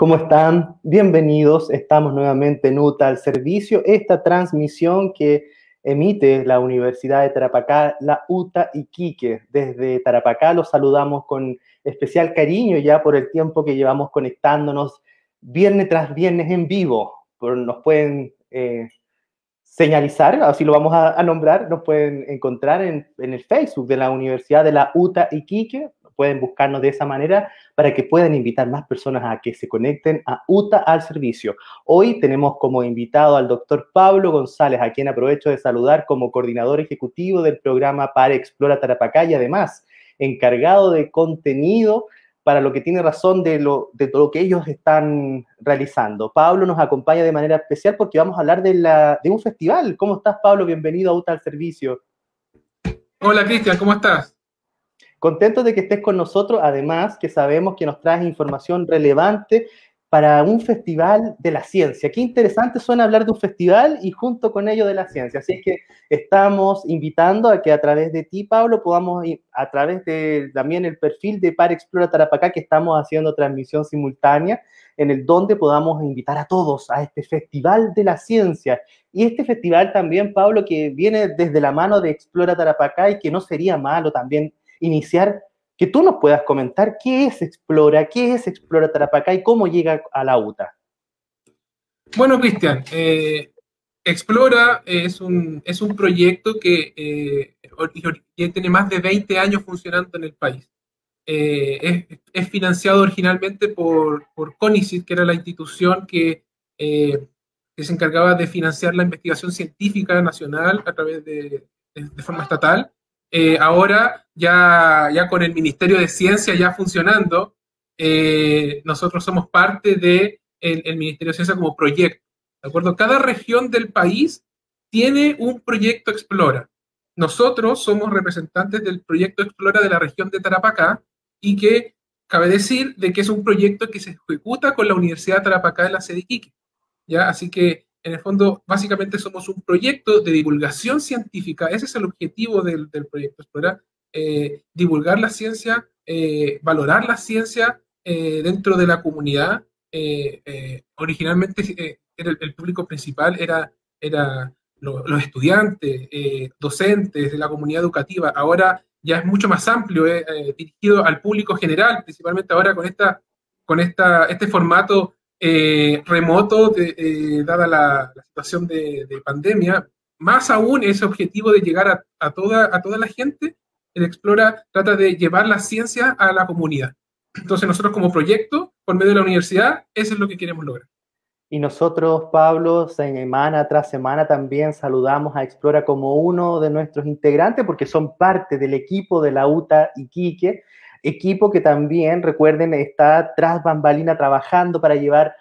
¿Cómo están? Bienvenidos. Estamos nuevamente en UTA al servicio. Esta transmisión que emite la Universidad de Tarapacá, la UTA Iquique. Desde Tarapacá los saludamos con especial cariño ya por el tiempo que llevamos conectándonos viernes tras viernes en vivo. Nos pueden eh, señalizar, así lo vamos a, nombrar, nos pueden encontrar en, en, el Facebook de la Universidad de la UTA Iquique, pueden buscarnos de esa manera para que puedan invitar más personas a que se conecten a UTA al servicio. Hoy tenemos como invitado al doctor Pablo González, a quien aprovecho de saludar como coordinador ejecutivo del programa Para Explora Tarapacá y además encargado de contenido para lo que tiene razón de, lo, de todo lo que ellos están realizando. Pablo nos acompaña de manera especial porque vamos a hablar de, la, de un festival. ¿Cómo estás, Pablo? Bienvenido a UTA al servicio. Hola, Cristian, ¿cómo estás? Contentos de que estés con nosotros, además que sabemos que nos traes información relevante para un festival de la ciencia. Qué interesante suena hablar de un festival y junto con ello de la ciencia. Así es que estamos invitando a que a través de ti, Pablo, podamos, a través de también el perfil de Par Explora Tarapacá, que estamos haciendo transmisión simultánea, en el donde podamos invitar a todos a este festival de la ciencia. Y este festival también, Pablo, que viene desde la mano de Explora Tarapacá y que no sería malo también iniciar, que tú nos puedas comentar qué es Explora, qué es Explora Tarapacá y cómo llega a la UTA. Bueno, Cristian, eh, Explora es un, es un proyecto que eh, tiene más de 20 años funcionando en el país. Eh, es, financiado originalmente por, por CONICIT, que era la institución que, que, se encargaba de financiar la investigación científica nacional a través de, de forma estatal. Eh, ahora, ya, ya con el Ministerio de Ciencia ya funcionando, eh, nosotros somos parte del de el Ministerio de Ciencia como proyecto. ¿De acuerdo? Cada región del país tiene un proyecto Explora. Nosotros somos representantes del proyecto Explora de la región de Tarapacá y que cabe decir de que es un proyecto que se ejecuta con la Universidad de Tarapacá en la sede Iquique. ¿ya? Así que en el fondo, básicamente somos un proyecto de divulgación científica. Ese es el objetivo del, proyecto Explora, eh, divulgar la ciencia, eh, valorar la ciencia eh, dentro de la comunidad. originalmente era el, público principal era, era los estudiantes, docentes de la comunidad educativa. Ahora ya es mucho más amplio, dirigido al público general, principalmente ahora con, este formato eh, remoto, eh, dada la, situación de, pandemia, más aún ese objetivo de llegar a, toda, a toda la gente, el Explora trata de llevar la ciencia a la comunidad. Entonces nosotros como proyecto, por medio de la universidad, eso es lo que queremos lograr. Y nosotros, Pablo, semana tras semana también saludamos a Explora como uno de nuestros integrantes porque son parte del equipo de la UTA Iquique Equipo que también, recuerden, está tras bambalina trabajando para llevar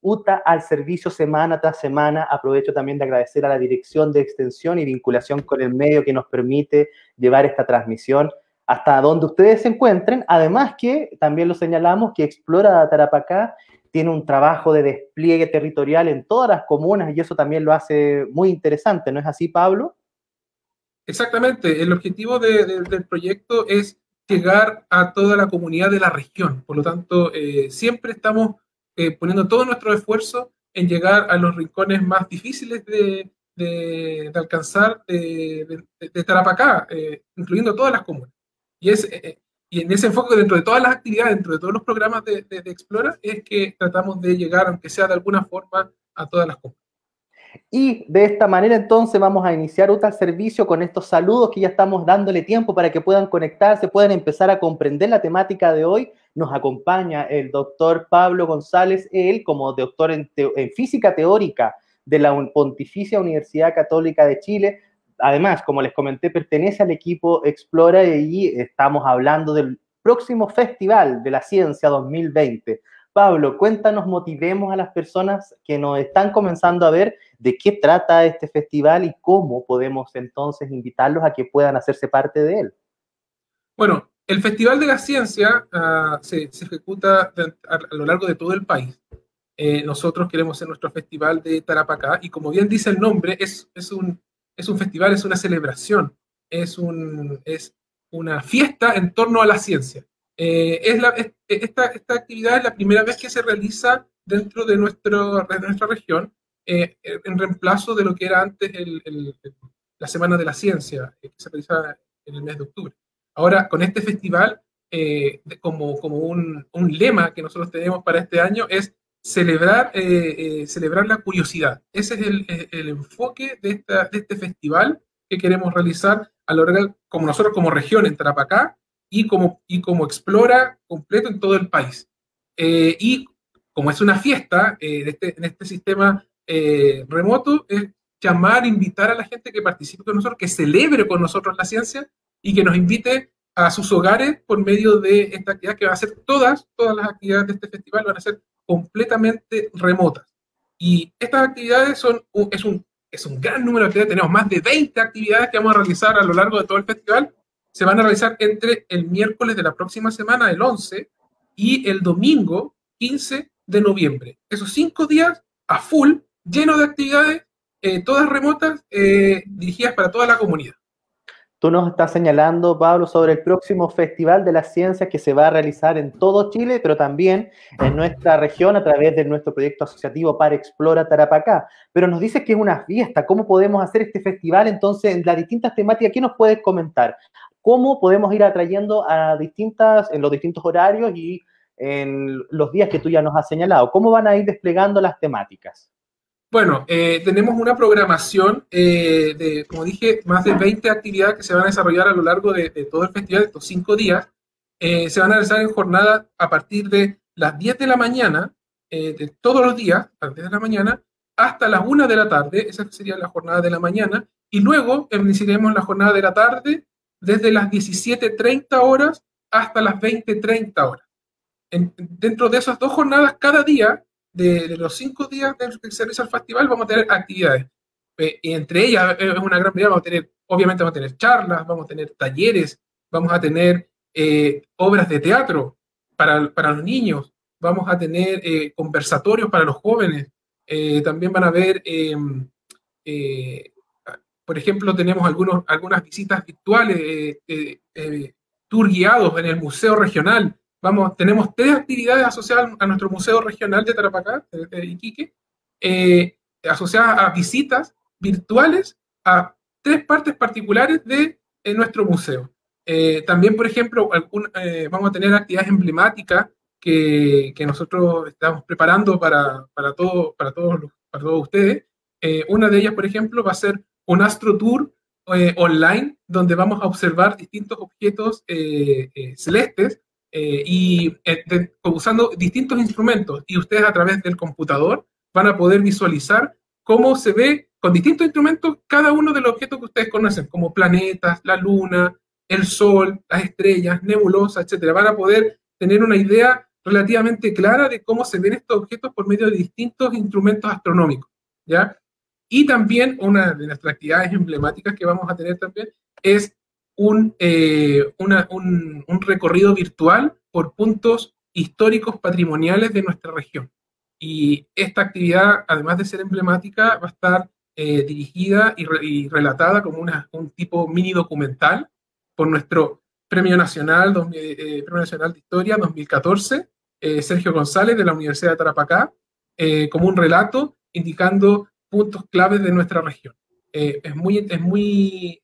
UTA al servicio semana tras semana. Aprovecho también de agradecer a la Dirección de Extensión y Vinculación con el Medio que nos permite llevar esta transmisión hasta donde ustedes se encuentren. Además que también lo señalamos que Explora Tarapacá tiene un trabajo de despliegue territorial en todas las comunas y eso también lo hace muy interesante, ¿no es así, Pablo? Exactamente. El objetivo del proyecto es llegar a toda la comunidad de la región. Por lo tanto, eh, siempre estamos eh, poniendo todo nuestro esfuerzo en llegar a los rincones más difíciles de, de, alcanzar de, de Tarapacá, eh, incluyendo todas las comunas. Y, es, y en ese enfoque, dentro de todas las actividades, dentro de todos los programas de, de Explora, es que tratamos de llegar, aunque sea de alguna forma, a todas las comunas. Y de esta manera entonces vamos a iniciar UTA servicio con estos saludos que ya estamos dándole tiempo para que puedan conectarse, puedan empezar a comprender la temática de hoy. Nos acompaña el doctor Pablo González, él como doctor en, física teórica de la Pontificia Universidad Católica de Chile. Además, como les comenté, pertenece al equipo Explora y estamos hablando del próximo Festival de la Ciencia 2020. Pablo, cuéntanos, motivemos a las personas que nos están comenzando a ver de qué trata este festival y cómo podemos entonces invitarlos a que puedan hacerse parte de él. Bueno, el Festival de la Ciencia ah, se, ejecuta a, lo largo de todo el país. Eh, nosotros queremos hacer nuestro festival de Tarapacá y como bien dice el nombre, es, un festival, es una celebración, es, un, es una fiesta en torno a la ciencia. Eh, es la, esta, esta, actividad es la primera vez que se realiza dentro de, nuestro, de nuestra región, eh, en reemplazo de lo que era antes el, la Semana de la Ciencia, que se realizaba en el mes de octubre. Ahora, con este festival, como, como un, un, lema que nosotros tenemos para este año, es celebrar, eh, eh, celebrar la curiosidad. Ese es el, el enfoque de, esta, de, este festival que queremos realizar a lo largo, como nosotros como región en Tarapacá y como, y como explora completo en todo el país. Eh, y como es una fiesta este, en este sistema remoto, es llamar, invitar a la gente que participe con nosotros, que celebre con nosotros la ciencia y que nos invite a sus hogares por medio de esta actividad que va a ser todas, todas las actividades de este festival van a ser completamente remotas. Y estas actividades son es, un, es un gran número de actividades, tenemos más de 20 actividades que vamos a realizar a lo largo de todo el festival. Se van a realizar entre el miércoles de la próxima semana, el 11, y el domingo 15 de noviembre. Esos cinco días a full, llenos de actividades, eh, todas remotas, eh, dirigidas para toda la comunidad. Tú nos estás señalando, Pablo, sobre el próximo Festival de las Ciencias que se va a realizar en todo Chile, pero también en nuestra región a través de nuestro proyecto asociativo para Explora Tarapacá. Pero nos dices que es una fiesta. ¿Cómo podemos hacer este festival entonces en las distintas temáticas? ¿Qué nos puedes comentar? ¿Cómo podemos ir atrayendo a distintas, en los distintos horarios y en los días que tú ya nos has señalado? ¿Cómo van a ir desplegando las temáticas? Bueno, eh, tenemos una programación eh, de, como dije, más de 20 actividades que se van a desarrollar a lo largo de, todo el festival, estos cinco días. Eh, se van a realizar en jornada a partir de las 10 de la mañana, de todos los días, a las 10 de la mañana, hasta las 1 de la tarde, esa sería la jornada de la mañana, y luego iniciaremos la jornada de la tarde desde las 17.30 horas hasta las 20.30 horas. dentro de esas dos jornadas, cada día de, los cinco días que se realiza el festival, vamos a tener actividades. Eh, y entre ellas es una gran variedad, vamos a tener, obviamente vamos a tener charlas, vamos a tener talleres, vamos a tener eh, obras de teatro para, para, los niños, vamos a tener eh, conversatorios para los jóvenes, también van a haber, por ejemplo, tenemos algunos, algunas visitas virtuales, tour guiados en el Museo Regional, Vamos, tenemos tres actividades asociadas a nuestro Museo Regional de Tarapacá, de, Iquique, eh, asociadas a visitas virtuales a tres partes particulares de nuestro museo. Eh, también, por ejemplo, eh, vamos a tener actividades emblemáticas que, que nosotros estamos preparando para, para, todo, para, todos, para todos ustedes. una de ellas, por ejemplo, va a ser un Astro Tour online, donde vamos a observar distintos objetos celestes eh, y eh, usando distintos instrumentos y ustedes a través del computador van a poder visualizar cómo se ve con distintos instrumentos cada uno de los objetos que ustedes conocen, como planetas, la luna, el sol, las estrellas, nebulosas, etcétera. Van a poder tener una idea relativamente clara de cómo se ven estos objetos por medio de distintos instrumentos astronómicos, ¿ya? Y también una de nuestras actividades emblemáticas que vamos a tener también es un, eh, un, un, recorrido virtual por puntos históricos patrimoniales de nuestra región. Y esta actividad, además de ser emblemática, va a estar eh, dirigida y, relatada como un tipo mini documental por nuestro Premio Nacional, eh, Premio Nacional de Historia 2014, Sergio González de la Universidad de Tarapacá, como un relato indicando puntos claves de nuestra región. es, muy, es muy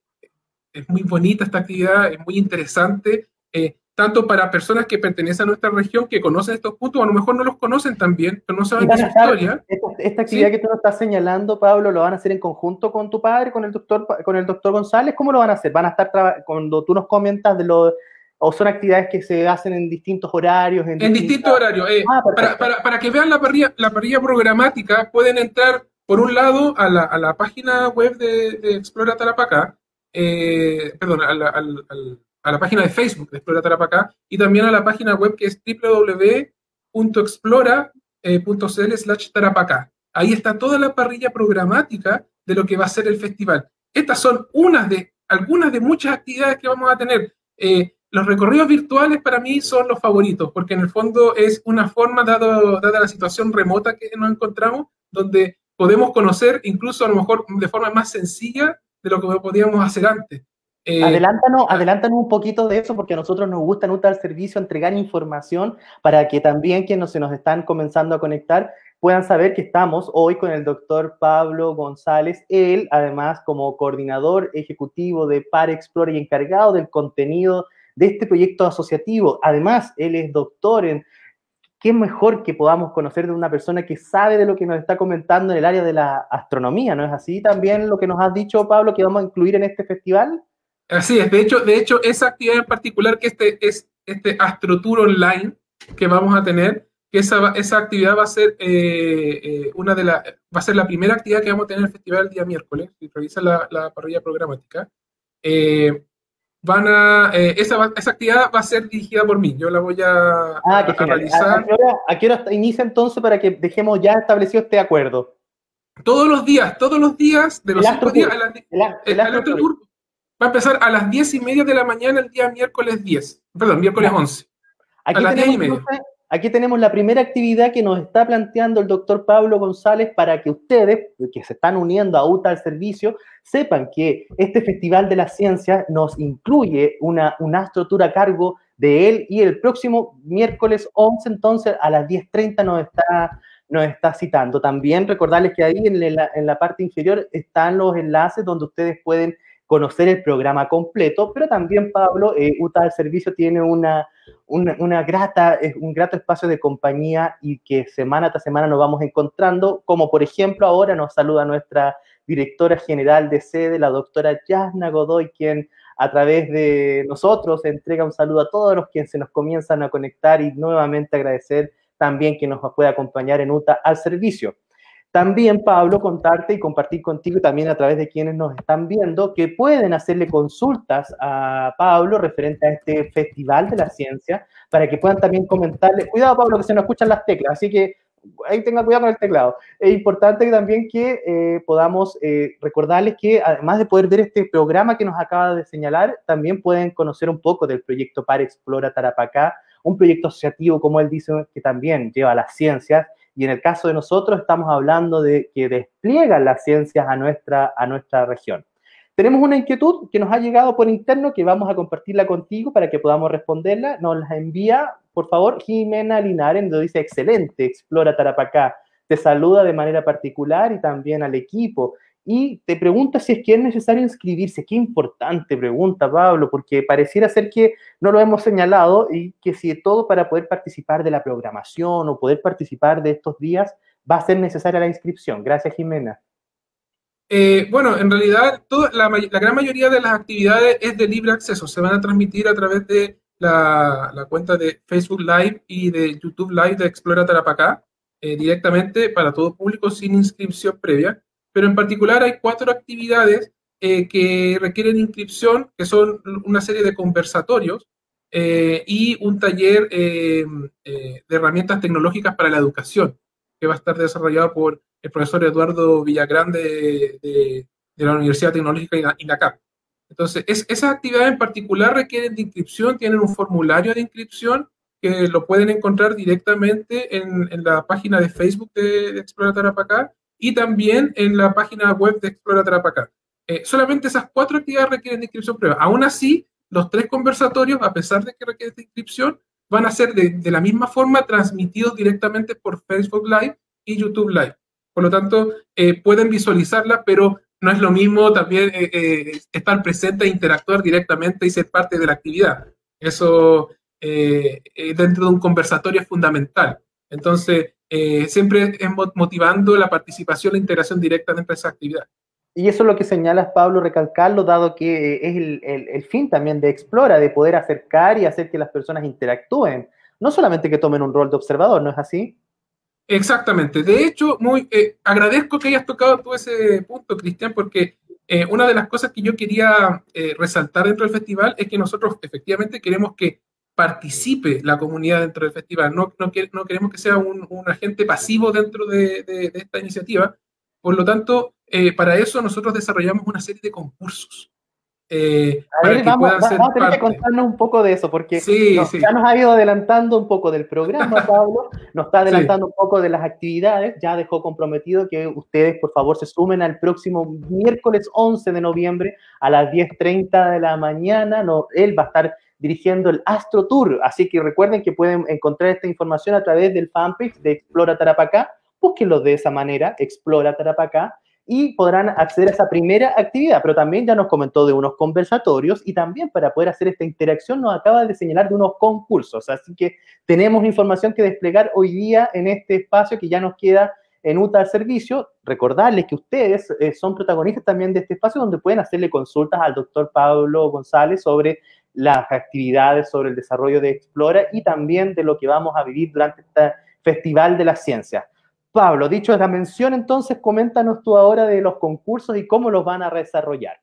es muy bonita esta actividad, es muy interesante, eh, tanto para personas que pertenecen a nuestra región, que conocen estos puntos, o a lo mejor no los conocen también, pero no saben de su historia. Esta, actividad que tú nos estás señalando, Pablo, ¿lo van a hacer en conjunto con tu padre, con el doctor, con el doctor González? ¿Cómo lo van a hacer? ¿Van a estar, cuando tú nos comentas de lo o son actividades que se hacen en distintos horarios? En, distintos horarios. Eh, ah, para, para, para, que vean la parrilla, la parrilla programática, pueden entrar, por un lado, a la, a la página web de, de Explora Tarapacá, eh, perdón, a la, página de Facebook de Explora Tarapacá y también a la página web que es www.explora.cl slash Tarapacá. Ahí está toda la parrilla programática de lo que va a ser el festival. Estas son unas de, algunas de muchas actividades que vamos a tener. Eh, los recorridos virtuales para mí son los favoritos, porque en el fondo es una forma, dado, dada la situación remota que nos encontramos, donde podemos conocer incluso a lo mejor de forma más sencilla de lo que podíamos hacer antes. Eh, adelántanos, ah. adelántanos un poquito de eso porque a nosotros nos gusta en el servicio entregar información para que también quienes se nos están comenzando a conectar puedan saber que estamos hoy con el doctor Pablo González, él además como coordinador ejecutivo de Par Explore y encargado del contenido de este proyecto asociativo. Además, él es doctor en qué mejor que podamos conocer de una persona que sabe de lo que nos está comentando en el área de la astronomía, ¿no es así también lo que nos has dicho, Pablo, que vamos a incluir en este festival? Así es, de hecho, de hecho esa actividad en particular que este es este Astro Tour online que vamos a tener, que esa, esa actividad va a ser eh, eh, una de la, va a ser la primera actividad que vamos a tener en el festival el día miércoles, si revisa la, la parrilla programática. Eh, van a, esa, esa, actividad va a ser dirigida por mí, yo la voy a, ah, realizar. ¿A, qué hora, inicia entonces para que dejemos ya establecido este acuerdo? Todos los días, todos los días, de los cinco días, el, el, tour va a empezar a las 10 y media de la mañana el día miércoles 10, perdón, miércoles 11. Aquí a las 10 y media. Aquí tenemos la primera actividad que nos está planteando el doctor Pablo González para que ustedes, que se están uniendo a UTA al servicio, sepan que este Festival de la Ciencia nos incluye una, una astrotura a cargo de él y el próximo miércoles 11, entonces a las 10.30 nos está, nos está citando. También recordarles que ahí en la, en la parte inferior están los enlaces donde ustedes pueden conocer el programa completo, pero también, Pablo, eh, UTA al Servicio tiene una, una, grata, un grato espacio de compañía y que semana tras semana nos vamos encontrando, como por ejemplo ahora nos saluda nuestra directora general de sede, la doctora Yasna Godoy, quien a través de nosotros entrega un saludo a todos los quienes se nos comienzan a conectar y nuevamente agradecer también que nos pueda acompañar en UTA al servicio. También, Pablo, contarte y compartir contigo y también a través de quienes nos están viendo que pueden hacerle consultas a Pablo referente a este Festival de la Ciencia para que puedan también comentarle. Cuidado, Pablo, que se nos escuchan las teclas, así que ahí tenga cuidado con el teclado. Es importante también que eh, podamos eh, recordarles que además de poder ver este programa que nos acaba de señalar, también pueden conocer un poco del proyecto Para Explora Tarapacá, un proyecto asociativo, como él dice, que también lleva las ciencias y en el caso de nosotros estamos hablando de que despliegan las ciencias a nuestra, a nuestra región. Tenemos una inquietud que nos ha llegado por interno que vamos a compartirla contigo para que podamos responderla. Nos la envía, por favor, Jimena Linares, donde dice, excelente, explora Tarapacá. Te saluda de manera particular y también al equipo y te pregunta si es que es necesario inscribirse. Qué importante pregunta, Pablo, porque pareciera ser que no lo hemos señalado y que si todo para poder participar de la programación o poder participar de estos días va a ser necesaria la inscripción. Gracias, Jimena. Eh, bueno, en realidad toda, la, gran mayoría de las actividades es de libre acceso. Se van a transmitir a través de la, cuenta de Facebook Live y de YouTube Live de Explora Tarapacá eh, directamente para todo público sin inscripción previa pero en particular hay cuatro actividades eh, que requieren inscripción, que son una serie de conversatorios eh, y un taller eh, de herramientas tecnológicas para la educación, que va a estar desarrollado por el profesor Eduardo Villagrande de, la Universidad Tecnológica INACAP. Entonces, es, esas actividades en particular requieren de inscripción, tienen un formulario de inscripción que lo pueden encontrar directamente en, la página de Facebook de, de Explora Tarapacá y también en la página web de Explora Tarapacá. Eh, solamente esas cuatro actividades requieren inscripción prueba. Aún así, los tres conversatorios, a pesar de que requieren inscripción, van a ser de, la misma forma transmitidos directamente por Facebook Live y YouTube Live. Por lo tanto, eh, pueden visualizarla, pero no es lo mismo también eh, estar presente e interactuar directamente y ser parte de la actividad. Eso dentro de un conversatorio es fundamental. Entonces, eh, siempre es motivando la participación, la integración directa dentro de esa actividad. Y eso es lo que señalas, Pablo, recalcarlo, dado que es el, fin también de Explora, de poder acercar y hacer que las personas interactúen, no solamente que tomen un rol de observador, ¿no es así? Exactamente. De hecho, muy eh, agradezco que hayas tocado todo ese punto, Cristian, porque eh, una de las cosas que yo quería resaltar dentro del festival es que nosotros efectivamente queremos que participe la comunidad dentro del festival. No, no, no queremos que sea un, agente pasivo dentro de, esta iniciativa. Por lo tanto, eh, para eso nosotros desarrollamos una serie de concursos. Eh, a ver, vamos, a tener que contarnos un poco de eso, porque ya nos ha ido adelantando un poco del programa, Pablo, nos está adelantando un poco de las actividades, ya dejó comprometido que ustedes, por favor, se sumen al próximo miércoles 11 de noviembre a las 10.30 de la mañana, no, él va a estar dirigiendo el Astro Tour, así que recuerden que pueden encontrar esta información a través del fanpage de Explora Tarapacá, búsquenlo de esa manera, Explora Tarapacá, y podrán acceder a esa primera actividad, pero también ya nos comentó de unos conversatorios y también para poder hacer esta interacción nos acaba de señalar de unos concursos, así que tenemos información que desplegar hoy día en este espacio que ya nos queda en UTA al servicio. Recordarles que ustedes eh, son protagonistas también de este espacio donde pueden hacerle consultas al doctor Pablo González sobre las actividades, sobre el desarrollo de Explora y también de lo que vamos a vivir durante este Festival de la Ciencia. Pablo, dicho la mención, entonces coméntanos tú ahora de los concursos y cómo los van a desarrollar.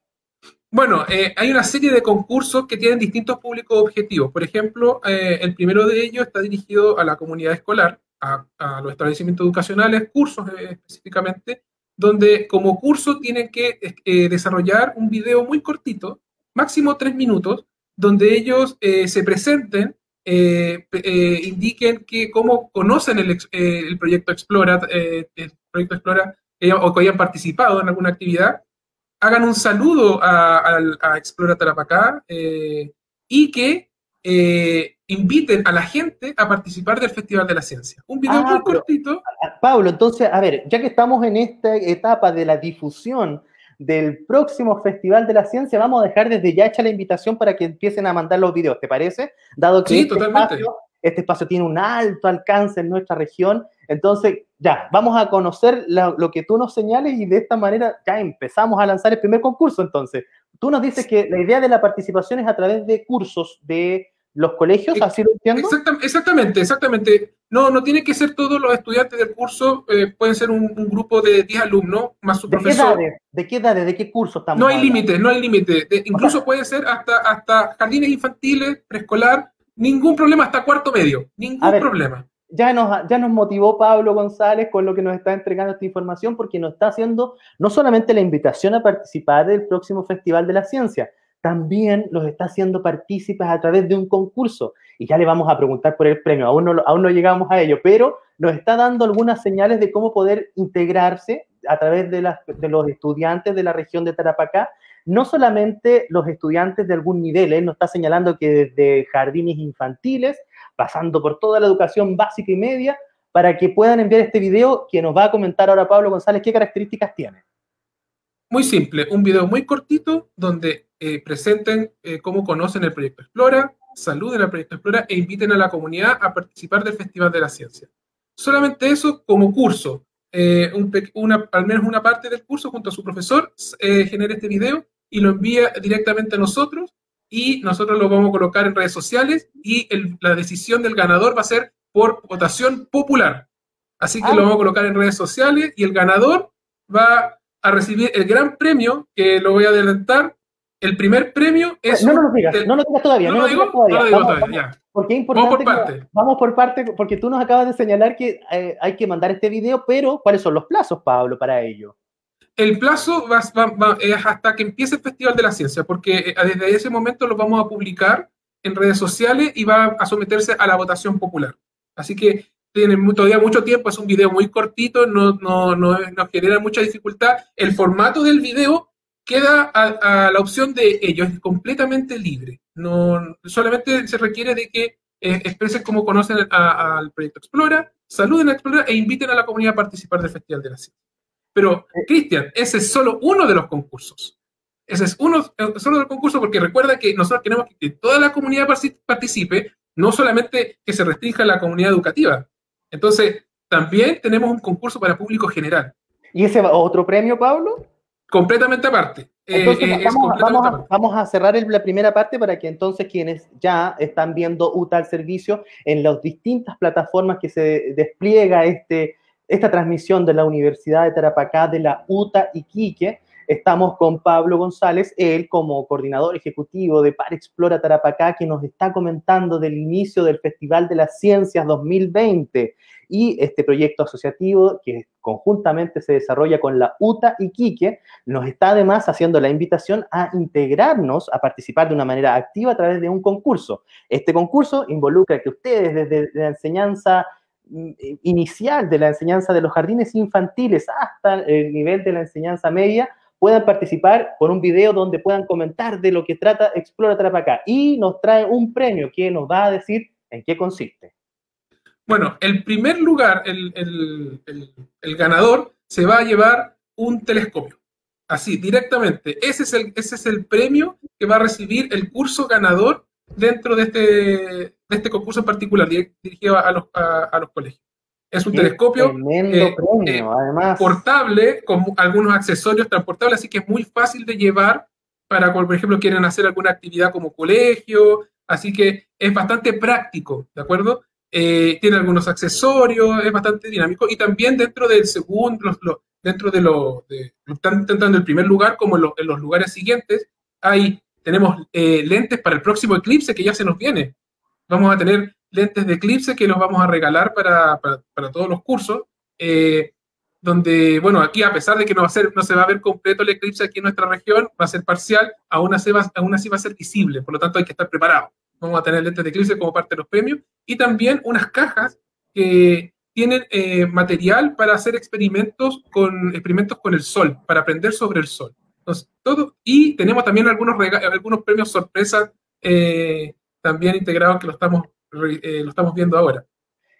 Bueno, eh, hay una serie de concursos que tienen distintos públicos objetivos. Por ejemplo, eh, el primero de ellos está dirigido a la comunidad escolar, a, los establecimientos educacionales, cursos eh, específicamente, donde como curso tienen que desarrollar un video muy cortito, máximo tres minutos, donde ellos se presenten eh, eh, indiquen que cómo conocen el, eh, el proyecto Explora, el proyecto Explora o que hayan participado en alguna actividad, hagan un saludo a, a, Explora Tarapacá y que inviten a la gente a participar del Festival de la Ciencia. Un video ah, muy cortito. Pablo, entonces, a ver, ya que estamos en esta etapa de la difusión del próximo Festival de la Ciencia, vamos a dejar desde ya hecha la invitación para que empiecen a mandar los videos, ¿te parece? Dado que este, Espacio, este espacio tiene un alto alcance en nuestra región, entonces ya, vamos a conocer lo que tú nos señales y de esta manera ya empezamos a lanzar el primer concurso, entonces. Tú nos dices que la idea de la participación es a través de cursos de los colegios, ¿así lo entiendo? Exactamente, exactamente. No, no tiene que ser todos los estudiantes del curso, eh, pueden ser un, grupo de 10 alumnos más su profesor. ¿De qué edades? ¿De qué curso estamos No hay límite, no hay límite. Incluso puede ser hasta, hasta jardines infantiles, preescolar, ningún problema, hasta cuarto medio, ningún problema. Ya nos, ya nos motivó Pablo González con lo que nos está entregando esta información porque nos está haciendo no solamente la invitación a participar del próximo Festival de la Ciencia, también los está haciendo partícipes a través de un concurso. Y ya le vamos a preguntar por el premio, aún no, aún no llegamos a ello, pero nos está dando algunas señales de cómo poder integrarse a través de, los estudiantes de la región de Tarapacá, no solamente los estudiantes de algún nivel, él nos está señalando que desde jardines infantiles, pasando por toda la educación básica y media, para que puedan enviar este video que nos va a comentar ahora Pablo González qué características tiene. Muy simple, un video muy cortito donde eh, presenten eh, cómo conocen el proyecto Explora, saluden al proyecto Explora e inviten a la comunidad a participar del Festival de la Ciencia. Solamente eso como curso. Eh, una, al menos una parte del curso junto a su profesor genera este video y lo envía directamente a nosotros y nosotros lo vamos a colocar en redes sociales y la decisión del ganador va a ser por votación popular. Así que lo ah. vamos a colocar en redes sociales y el ganador va a recibir el gran premio, que lo voy a adelantar, el primer premio es. No, no lo digas, no lo digas todavía. No, lo digo, todavía. No lo digo todavía, ya. Porque es importante vamos por parte. vamos por parte, porque tú nos acabas de señalar que eh, hay que mandar este video, pero ¿cuáles son los plazos, Pablo, para ello? El plazo va, es hasta que empiece el Festival de la Ciencia, porque eh, desde ese momento lo vamos a publicar en redes sociales y va a someterse a la votación popular. Así que tiene todavía mucho tiempo, es un video muy cortito, no, no, no, no genera mucha dificultad. El formato del video queda a, la opción de ellos, es completamente libre. No, solamente se requiere de que eh, expresen cómo conocen al proyecto Explora, saluden a Explora e inviten a la comunidad a participar del Festival de la Ciencia. Pero, Cristian, ese es solo uno de los concursos. Ese es uno eh, solo del concurso porque recuerda que nosotros queremos que toda la comunidad participe, no solamente que se restrinja la comunidad educativa. Entonces, también tenemos un concurso para público general. ¿Y ese otro premio, Pablo? Completamente aparte. Eh, eh, vamos, a cerrar la primera parte para que entonces quienes ya están viendo UTA al servicio en las distintas plataformas que se despliega este, esta transmisión de la Universidad de Tarapacá, de la UTA Iquique, estamos con Pablo González, él como coordinador ejecutivo de Par Explora Tarapacá, que nos está comentando del inicio del Festival de las Ciencias 2020 y este proyecto asociativo que conjuntamente se desarrolla con la UTA y Quique, nos está además haciendo la invitación a integrarnos, a participar de una manera activa a través de un concurso. Este concurso involucra que ustedes desde la enseñanza mm, inicial, de la enseñanza de los jardines infantiles hasta el nivel de la enseñanza media, puedan participar con un video donde puedan comentar de lo que trata Explora y nos trae un premio que nos va a decir en qué consiste. Bueno, el primer lugar, el, ganador, se va a llevar un telescopio. Así, directamente. Ese es, el, ese es el premio que va a recibir el curso ganador dentro de este, de este concurso en particular, dirigido a los, a, los colegios. Es un telescopio eh, eh, además. portable, con algunos accesorios transportables, así que es muy fácil de llevar para, por ejemplo, quieren hacer alguna actividad como colegio, así que es bastante práctico, ¿de acuerdo? Eh, tiene algunos accesorios, es bastante dinámico y también dentro del segundo, dentro de lo, de, tanto en el primer lugar como en, los lugares siguientes, hay, tenemos eh, lentes para el próximo eclipse que ya se nos viene. Vamos a tener lentes de eclipse que los vamos a regalar para, para, todos los cursos, eh, donde, bueno, aquí a pesar de que no, va a ser, no se va a ver completo el eclipse aquí en nuestra región, va a ser parcial, aún así va, aún así va a ser visible, por lo tanto hay que estar preparado vamos a tener lentes de eclipse como parte de los premios, y también unas cajas que tienen eh, material para hacer experimentos con, experimentos con el sol, para aprender sobre el sol. Entonces, y tenemos también algunos, algunos premios sorpresas eh, también integrados que lo estamos, eh, lo estamos viendo ahora.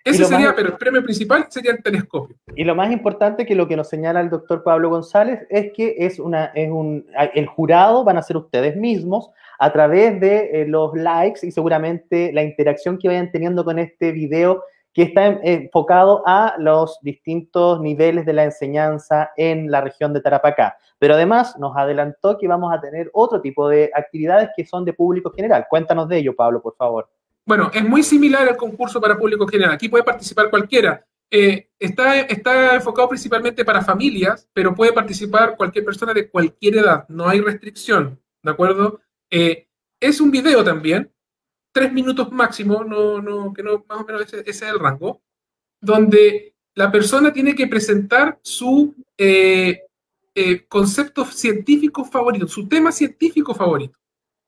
Ese sería, pero el premio principal sería el telescopio. Y lo más importante que lo que nos señala el doctor Pablo González es que es una, es un, el jurado van a ser ustedes mismos a través de eh, los likes y seguramente la interacción que vayan teniendo con este video que está enfocado a los distintos niveles de la enseñanza en la región de Tarapacá. Pero además nos adelantó que vamos a tener otro tipo de actividades que son de público general. Cuéntanos de ello, Pablo, por favor. Bueno, es muy similar al concurso para público general. Aquí puede participar cualquiera. Eh, está, está enfocado principalmente para familias, pero puede participar cualquier persona de cualquier edad. No hay restricción, ¿de acuerdo? Eh, es un video también, tres minutos máximo, no, no, que no, más o menos ese, es el rango, donde la persona tiene que presentar su eh, eh, concepto científico favorito, su tema científico favorito.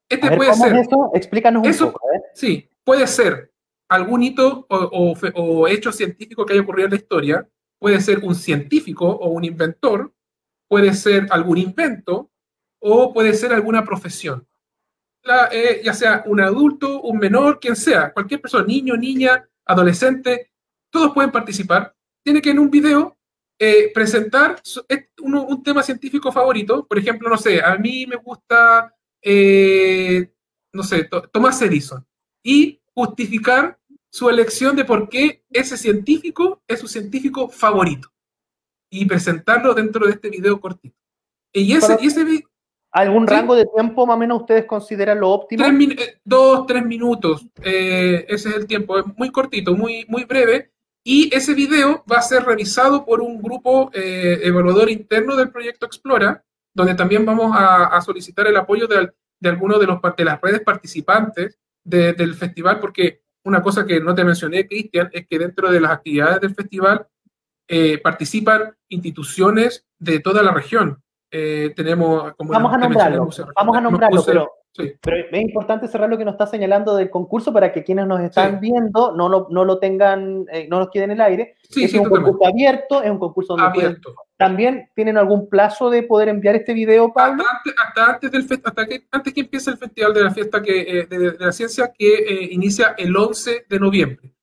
Este puede ser. eso? Explícanos un poco. Sí, puede ser algún hito o, hecho científico que haya ocurrido en la historia, puede ser un científico o un inventor, puede ser algún invento o puede ser alguna profesión. Eh, ya sea un adulto, un menor, quien sea, cualquier persona, niño, niña, adolescente, todos pueden participar. Tiene que en un video eh, presentar un, tema científico favorito. Por ejemplo, no sé, a mí me gusta, eh, no sé, Thomas Edison. Y justificar su elección de por qué ese científico es su científico favorito. Y presentarlo dentro de este video cortito. Y ese, y ese, ¿Algún rango de tiempo más o menos ustedes consideran lo óptimo? Eh, dos, tres minutos. Eh, ese es el tiempo. Es muy cortito, muy, muy breve. Y ese video va a ser revisado por un grupo eh, evaluador interno del proyecto Explora, donde también vamos a, solicitar el apoyo de, de algunos de, los, de las redes participantes del festival, porque una cosa que no te mencioné, Cristian, es que dentro de las actividades del festival participan instituciones de toda la región. Eh, tenemos como vamos a nombrarlo, vamos a nombrarlo, pero, pero, es importante cerrar lo que nos está señalando del concurso para que quienes nos están viendo no lo, no lo tengan, eh, no nos queden en el aire. es un concurso abierto, es un concurso abierto. ¿También tienen algún plazo de poder enviar este video, Pablo? Hasta antes, del hasta que, antes que empiece el Festival de la Fiesta que, eh, de, la Ciencia que inicia el 11 de noviembre.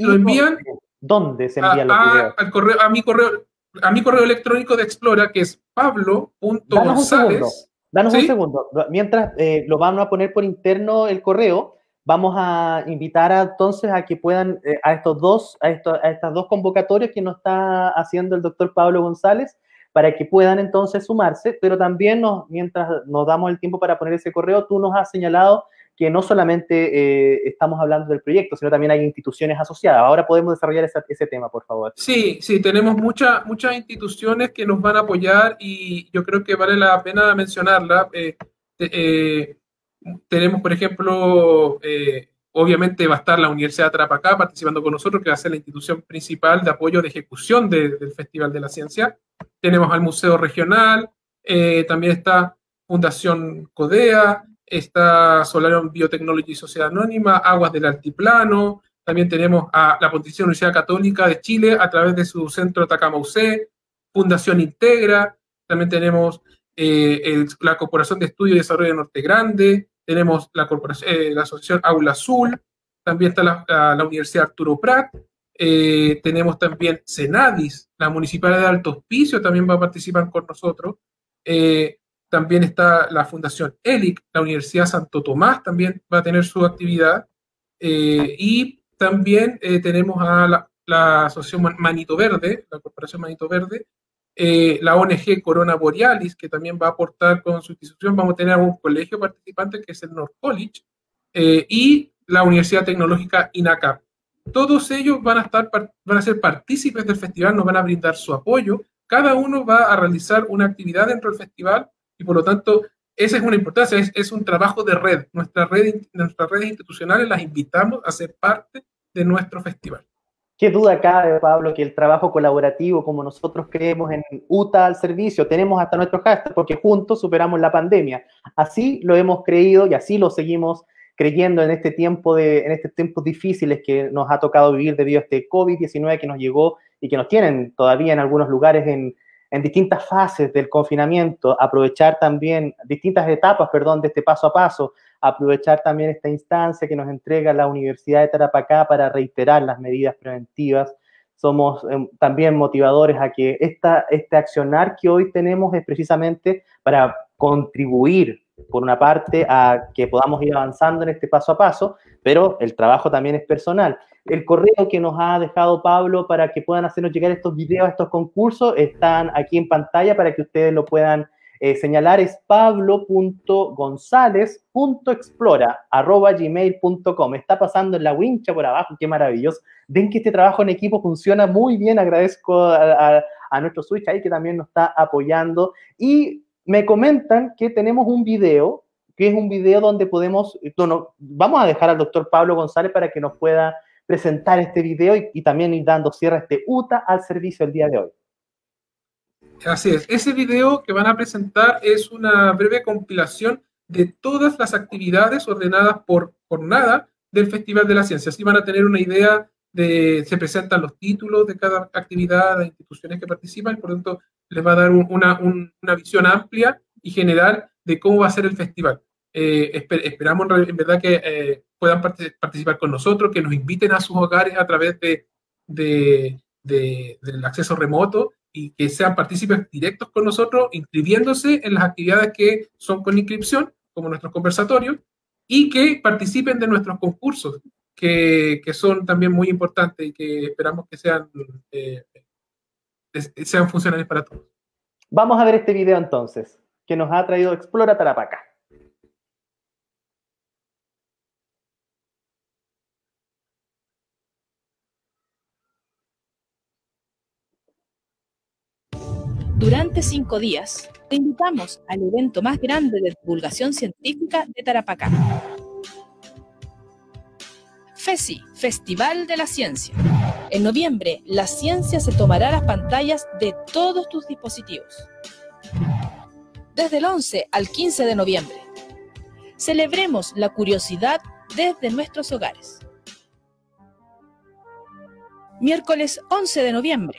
lo envían. ¿Dónde se envían los videos? Al correo, a mi correo a mi correo electrónico de Explora, que es pablo.gonzález. Danos un segundo. Mientras eh, lo vamos a poner por interno el correo, vamos a invitar a, entonces a que puedan, eh, a, estos dos, a, a estas dos convocatorias que nos está haciendo el doctor Pablo González, para que puedan entonces sumarse, pero también nos, mientras nos damos el tiempo para poner ese correo, tú nos has señalado que no solamente eh, estamos hablando del proyecto, sino también hay instituciones asociadas. Ahora podemos desarrollar ese, tema, por favor. Sí, sí, tenemos muchas muchas instituciones que nos van a apoyar y yo creo que vale la pena mencionarla. Eh, eh, tenemos, por ejemplo, obviamente va a estar la Universidad Tarapacá participando con nosotros, que va a ser la institución principal de apoyo de ejecución del Festival de la Ciencia. Tenemos al Museo Regional, también está Fundación CODEA, está Solarium Biotechnology Sociedad Anónima, Aguas del Altiplano, también tenemos a la Pontificia Universidad Católica de Chile a través de su centro Atacama UC, Fundación Integra, también tenemos eh, la Corporación de Estudio y Desarrollo de Norte Grande, tenemos la, eh, Asociación Aula Azul, también está la, Universidad Arturo Prat, eh, tenemos también Senadis, la Municipalidad de Alto Hospicio también va a participar con nosotros. También está la Fundación ELIC, la Universidad Santo Tomás también va a tener su actividad. Eh, y también eh, tenemos a la, Asociación Manito Verde, la Corporación Manito Verde, eh, la ONG Corona Borealis, que también va a aportar con su institución. Vamos a tener un colegio participante que es el North College, y la Universidad Tecnológica INACAP. Todos ellos van a, estar, van a ser partícipes del festival, nos van a brindar su apoyo. Cada uno va a realizar una actividad dentro del festival y por lo tanto esa es una importancia, es, un trabajo de red. Nuestra red, nuestras redes institucionales las invitamos a ser parte de nuestro festival. Qué duda cabe, Pablo, que el trabajo colaborativo, como nosotros creemos en UTA al servicio, tenemos hasta nuestro hashtag, porque juntos superamos la pandemia. Así lo hemos creído y así lo seguimos creyendo en este tiempo de, en estos tiempos difíciles que nos ha tocado vivir debido a este COVID-19 que nos llegó y que nos tienen todavía en algunos lugares en, en distintas fases del confinamiento, aprovechar también distintas etapas, perdón, de este paso a paso, aprovechar también esta instancia que nos entrega la Universidad de Tarapacá para reiterar las medidas preventivas. Somos em, también motivadores a que esta, este accionar que hoy tenemos es precisamente para contribuir, por una parte, a que podamos ir avanzando en este paso a paso, pero el trabajo también es personal. El correo que nos ha dejado Pablo para que puedan hacernos llegar estos videos, estos concursos, están aquí en pantalla para que ustedes lo puedan eh, señalar. Es pablo.gonzález.explora.gmail.com. Está pasando en la wincha por abajo, qué maravilloso. Ven que este trabajo en equipo funciona muy bien. Agradezco a, a nuestro Switch ahí que también nos está apoyando. Y me comentan que tenemos un video que es un video donde podemos, vamos a dejar al doctor Pablo González para que nos pueda presentar este video y, también ir dando cierre a este UTA al servicio el día de hoy. Así es, ese video que van a presentar es una breve compilación de todas las actividades ordenadas por jornada del Festival de la Ciencia. Así van a tener una idea de, se presentan los títulos de cada actividad, las instituciones que participan, y por lo tanto les va a dar una, una visión amplia y general de cómo va a ser el festival. Eh, esperamos en verdad que eh, puedan participar con nosotros, que nos inviten a sus hogares a través de, del acceso remoto y que sean partícipes directos con nosotros, inscribiéndose en las actividades que son con inscripción, como nuestros conversatorios, y que participen de nuestros concursos, que, que son también muy importantes y que esperamos que sean, eh, sean funcionales para todos. Vamos a ver este video entonces, que nos ha traído Explora Tarapacá. Durante cinco días, te invitamos al evento más grande de divulgación científica de Tarapacá. FESI, Festival de la Ciencia. En noviembre, la ciencia se tomará las pantallas de todos tus dispositivos. Desde el 11 al 15 de noviembre. Celebremos la curiosidad desde nuestros hogares. Miércoles 11 de noviembre.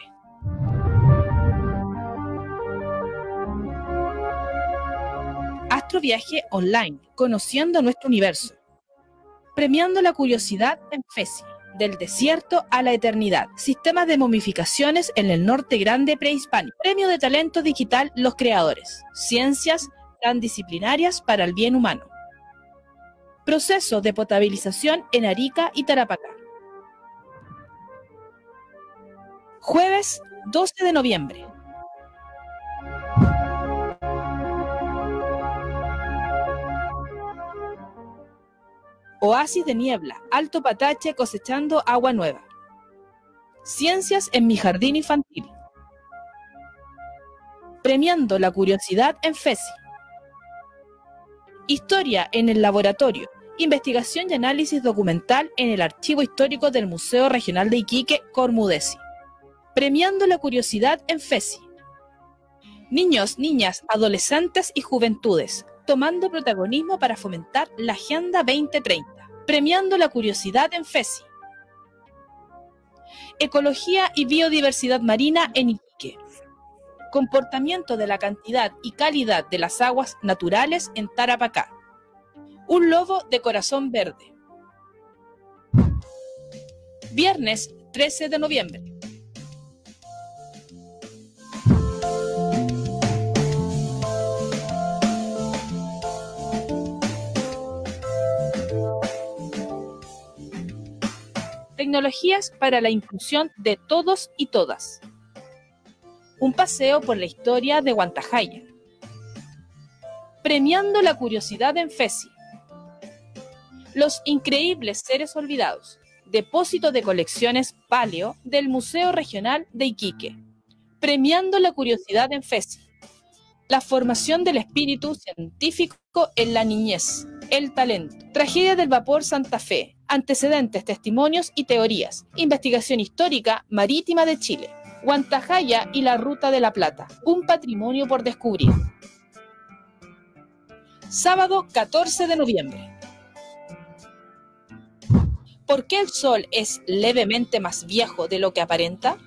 Astroviaje online, conociendo nuestro universo. Premiando la curiosidad en FESI, del desierto a la eternidad. Sistemas de momificaciones en el norte grande prehispánico. Premio de talento digital Los Creadores. Ciencias transdisciplinarias para el bien humano. Proceso de potabilización en Arica y Tarapacá. Jueves 12 de noviembre. Oasis de niebla, Alto Patache cosechando agua nueva. Ciencias en mi jardín infantil. Premiando la curiosidad en FESI. Historia en el laboratorio. Investigación y análisis documental en el Archivo Histórico del Museo Regional de Iquique, Cormudesi. Premiando la curiosidad en FESI. Niños, niñas, adolescentes y juventudes, tomando protagonismo para fomentar la Agenda 2030, premiando la curiosidad en FESI. Ecología y biodiversidad marina en Iquique. Comportamiento de la cantidad y calidad de las aguas naturales en Tarapacá. Un lobo de corazón verde. Viernes 13 de noviembre. Tecnologías para la inclusión de todos y todas. Un paseo por la historia de Guantajaya. Premiando la curiosidad en FESI. Los increíbles seres olvidados. Depósito de colecciones paleo del Museo Regional de Iquique. Premiando la curiosidad en FESI. La formación del espíritu científico en la niñez. El talento. Tragedia del vapor Santa Fe antecedentes, testimonios y teorías, investigación histórica marítima de Chile, Guantajaya y la Ruta de la Plata, un patrimonio por descubrir. Sábado 14 de noviembre. ¿Por qué el Sol es levemente más viejo de lo que aparenta?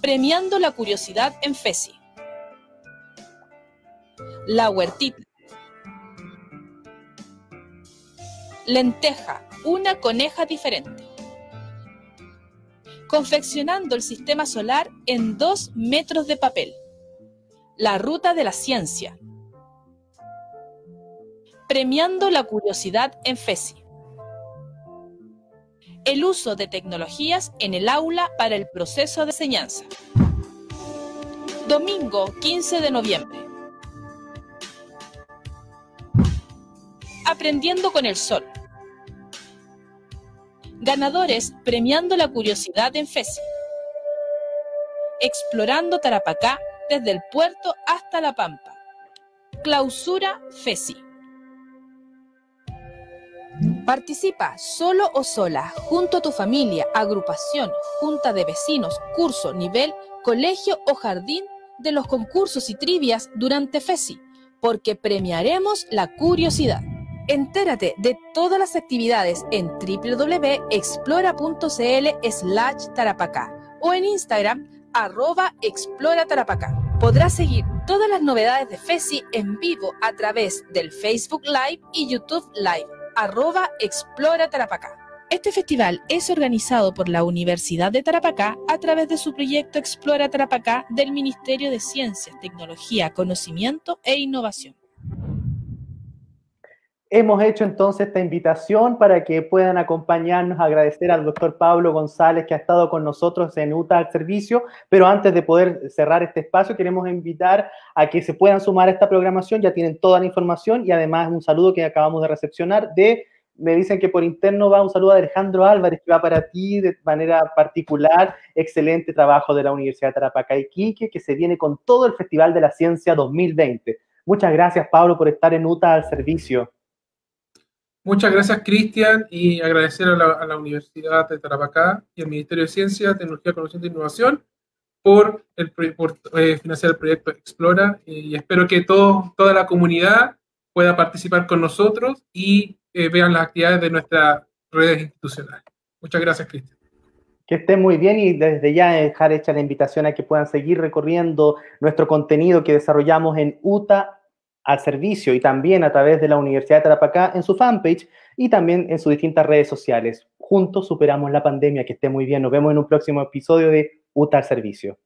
Premiando la curiosidad en FESI. La huertita. Lenteja, una coneja diferente. Confeccionando el sistema solar en dos metros de papel. La ruta de la ciencia. Premiando la curiosidad en FESI. El uso de tecnologías en el aula para el proceso de enseñanza. Domingo 15 de noviembre. Aprendiendo con el sol. Ganadores premiando la curiosidad en FESI. Explorando Tarapacá desde el puerto hasta La Pampa. Clausura FESI. Participa solo o sola, junto a tu familia, agrupación, junta de vecinos, curso, nivel, colegio o jardín de los concursos y trivias durante FESI, porque premiaremos la curiosidad. Entérate de todas las actividades en www.explora.cl slash tarapacá o en Instagram arroba explora tarapacá. Podrás seguir todas las novedades de FESI en vivo a través del Facebook Live y YouTube Live arroba explora tarapacá. Este festival es organizado por la Universidad de Tarapacá a través de su proyecto Explora Tarapacá del Ministerio de Ciencias, Tecnología, Conocimiento e Innovación. Hemos hecho entonces esta invitación para que puedan acompañarnos, agradecer al doctor Pablo González que ha estado con nosotros en UTA al servicio, pero antes de poder cerrar este espacio queremos invitar a que se puedan sumar a esta programación, ya tienen toda la información y además un saludo que acabamos de recepcionar me dicen que por interno va un saludo de Alejandro Álvarez que va para ti de manera particular, excelente trabajo de la Universidad de Tarapacá y Quique, que se viene con todo el Festival de la Ciencia 2020. Muchas gracias Pablo por estar en UTA al servicio. Muchas gracias, Cristian, y agradecer a la, Universidad de Tarapacá y al Ministerio de Ciencia, Tecnología, Conocimiento e Innovación por, el, eh, financiar el proyecto Explora y espero que toda la comunidad pueda participar con nosotros y eh, vean las actividades de nuestras redes institucionales. Muchas gracias, Cristian. Que estén muy bien y desde ya dejar hecha la invitación a que puedan seguir recorriendo nuestro contenido que desarrollamos en UTA al servicio y también a través de la Universidad de Tarapacá en su fanpage y también en sus distintas redes sociales. Juntos superamos la pandemia, que esté muy bien. Nos vemos en un próximo episodio de UTA al servicio.